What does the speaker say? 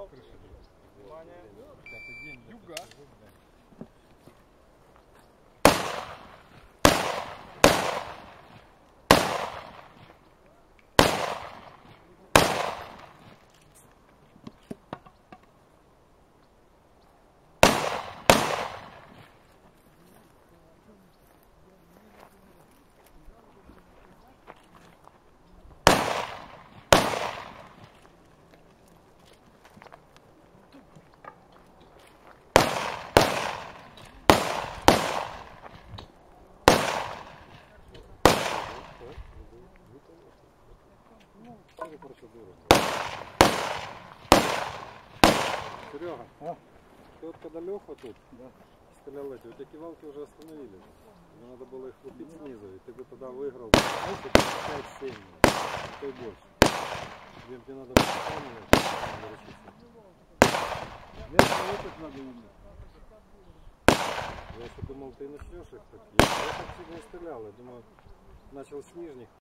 Dobrze. Panie. Серега, А? ты вот когда Леха тут стрелял эти, у тебя кивалки уже остановились. Мне надо было их купить снизу, и ты бы тогда выиграл 5-7, а то и больше. Тебе, тебе надо было сами выручиться. Я этот надо иметь. Я еще думал, ты начнешь их так. Я, я так сильно стрелял, я думаю, начал с нижних